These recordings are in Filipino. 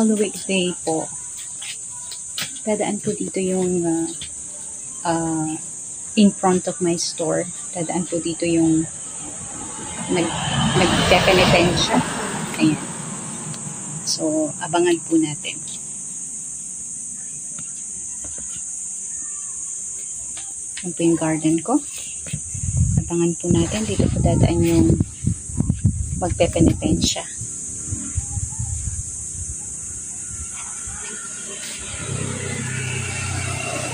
following day po, dadaan po dito yung uh, uh, in front of my store. Dadaan po dito yung nag, nagpe-penitensya. Ayan. So, abangan po natin. Yan po yung garden ko. Abangan po natin. Dito po dadaan yung magpe-penitensya.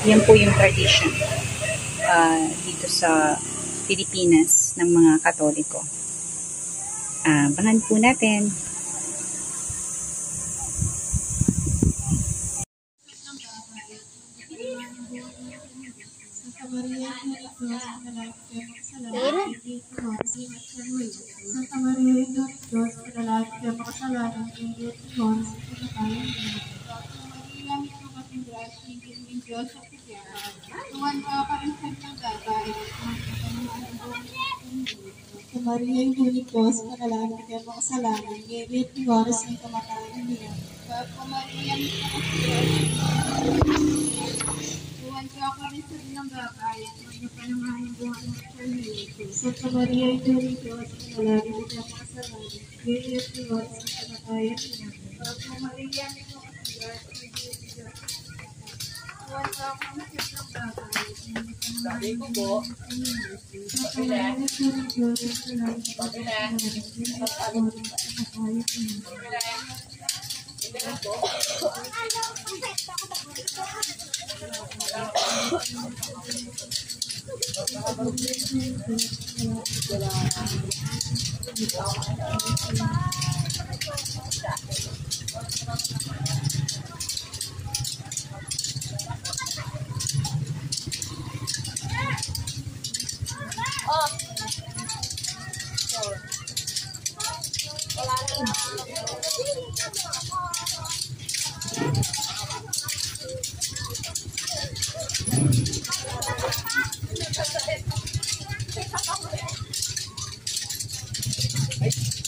Yan po yung tradition uh, dito sa Pilipinas ng mga Katoliko. Uh, bangan po natin. Santa Maria, Diyos, pinalagi ka makasalanan, hindi at Diyos, pinatayan mo. Ng pa Maria, hindi Diyos, pinalagi ka makasalanan, hindi at Diyos, ang kamatayan niya. Santa Maria, Tuwan ka pa rin sa pagkakay, Magpapanamahin buwan ng Panginoon. Santa Maria, hindi Diyos, pinalagi ka makasalanan, hindi at Diyos, ang kamatayan niya. Santa Maria, Sabi ko po,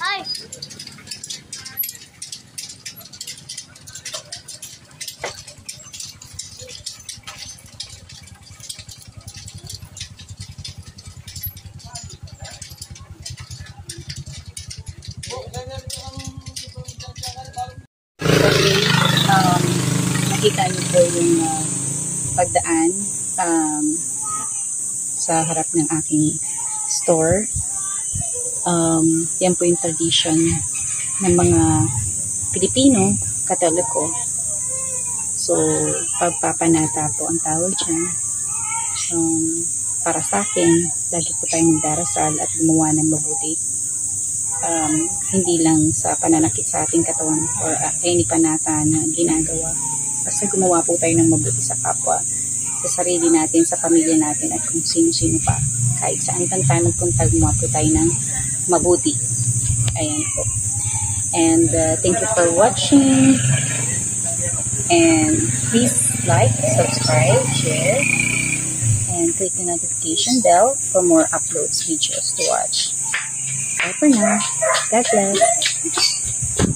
Ay! um, nakita niyo po yung uh, pagdaan um, sa harap ng aking store. Um, yan po yung tradition ng mga Pilipino, Katoliko. So, pagpapanata po ang tawag dyan. Um, para sa akin, lagi po tayo magdarasal at gumawa ng mabuti um, hindi lang sa pananakit sa ating katawan or uh, any panata na ginagawa. Basta gumawa po tayo ng mabuti sa kapwa, sa sarili natin, sa pamilya natin, at kung sino-sino pa. Kahit saan kang tayo magpunta, gumawa po tayo ng mabuti. Ayan po. And uh, thank you for watching. And please like, subscribe, share, and click the notification bell for more uploads videos to watch. Bye for now. God bless.